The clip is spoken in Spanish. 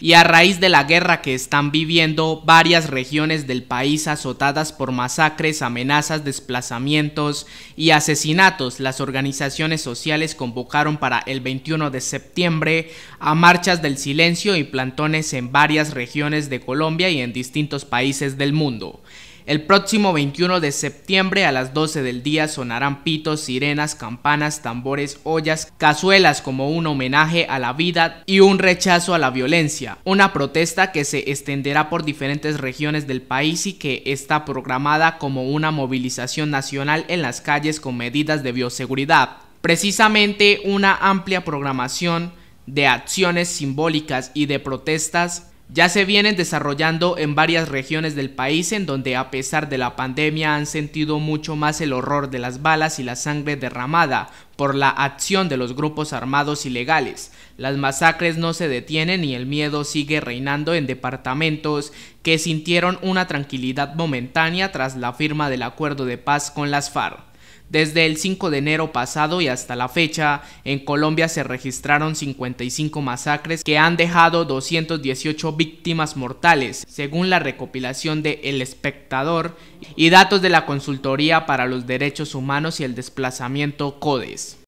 y a raíz de la guerra que están viviendo varias regiones del país azotadas por masacres, amenazas, desplazamientos y asesinatos, las organizaciones sociales convocaron para el 21 de septiembre a marchas del silencio y plantones en varias regiones de Colombia y en distintos países del mundo. El próximo 21 de septiembre a las 12 del día sonarán pitos, sirenas, campanas, tambores, ollas, cazuelas como un homenaje a la vida y un rechazo a la violencia. Una protesta que se extenderá por diferentes regiones del país y que está programada como una movilización nacional en las calles con medidas de bioseguridad. Precisamente una amplia programación de acciones simbólicas y de protestas ya se vienen desarrollando en varias regiones del país en donde a pesar de la pandemia han sentido mucho más el horror de las balas y la sangre derramada por la acción de los grupos armados ilegales. Las masacres no se detienen y el miedo sigue reinando en departamentos que sintieron una tranquilidad momentánea tras la firma del acuerdo de paz con las FARC. Desde el 5 de enero pasado y hasta la fecha, en Colombia se registraron 55 masacres que han dejado 218 víctimas mortales, según la recopilación de El Espectador y datos de la Consultoría para los Derechos Humanos y el Desplazamiento CODES.